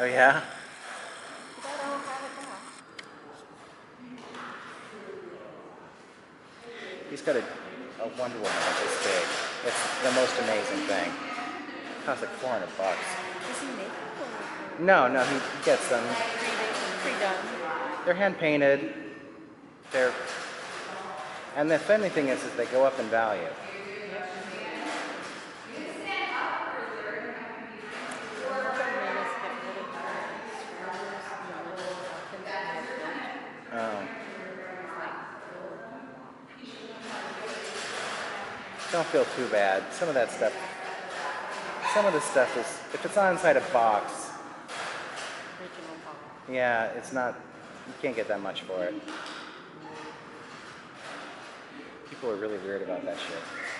Oh yeah? But I don't have it now. He's got a, a Wonder Woman that's this big. It's the most amazing thing. It Costs like 400 bucks. Does he make it or No, no, he gets them. pre- pre-done? They're hand painted. They're, and the funny thing is, is they go up in value. Oh. Don't feel too bad. Some of that stuff, some of the stuff is, if it's not inside a box. yeah, it's not, you can't get that much for it. People are really weird about that shit.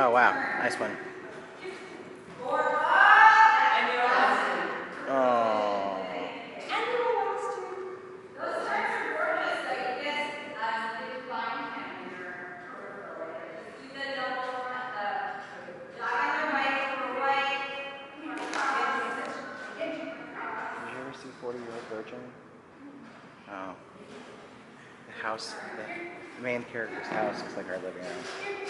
Oh wow, nice one. Oh. Did you ever see 40 Year Old Virgin? Oh. The house, the main character's house looks like our living room.